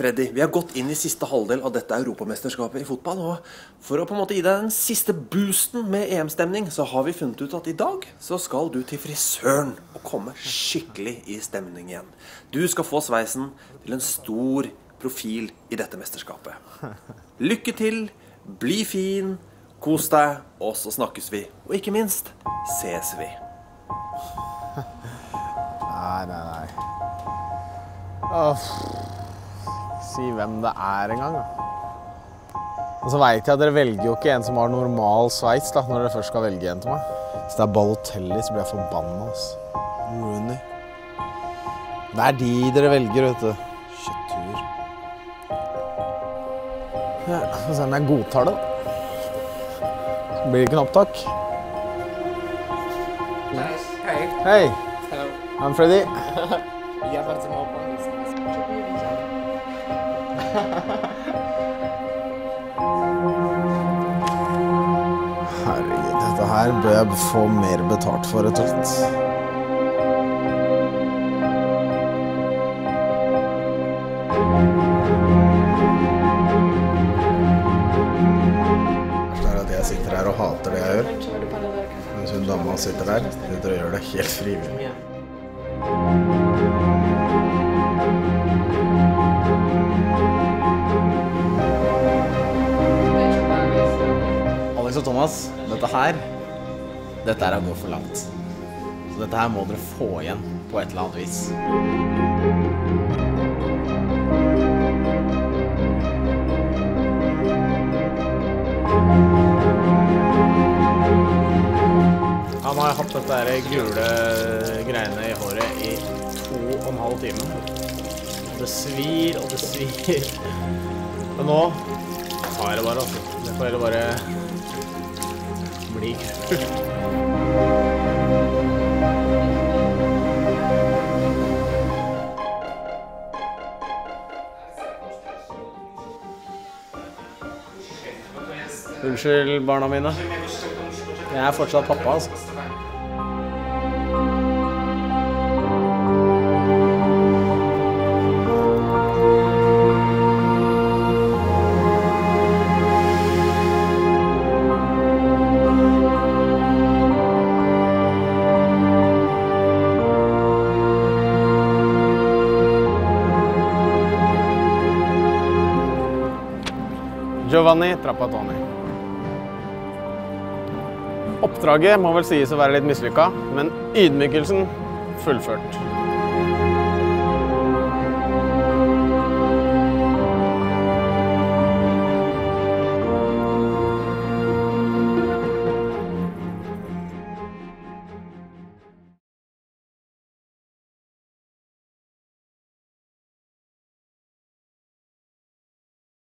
Freddy, vi har gått inn i siste halvdel av dette europamesterskapet i fotball. Og for å på en måte gi deg den siste boosten med EM-stemning, så har vi funnet ut at i dag så skal du til frisøren og komme skikkelig i stemning igjen. Du skal få sveisen til en stor profil i dette mesterskapet. Lykke til, bli fin, kos deg, og så snakkes vi. Og ikke minst ses vi. Nei, nei, nei. Åh si hvem det er engang. Og så veit jeg at dere velger jo ikke en som har normal sveis da, når dere først skal velge en til meg. Hvis det er Balotelli, så blir jeg forbanna. Altså. Rooney. Det er de dere velger, vet du. Kjøttur. Ja, Få se om jeg godtar det. Blir det ikke noe opptak? Hei. Hei, Hello. I'm Freddy. Herregud, dette her bør jeg få mer betalt for, rett og slett. Er sitter her og hater det jeg gjør, mens hun dama sitter der sitter og gjør det helt frivillig. Alex Thomas, dette her Dette er å gå for langt. Så dette her må dere få igjen på et eller annet vis. Han har hatt dette her gule greiene i håret i to og en halv time. Det svir og det svir. Men nå tar jeg det bare, altså. Det får heller bare bli kult. Unnskyld, barna mine. Jeg er fortsatt pappa, altså. Giovanni Trappatoni. Oppdraget må vel sies å være litt mislykka, men ydmykelsen fullført.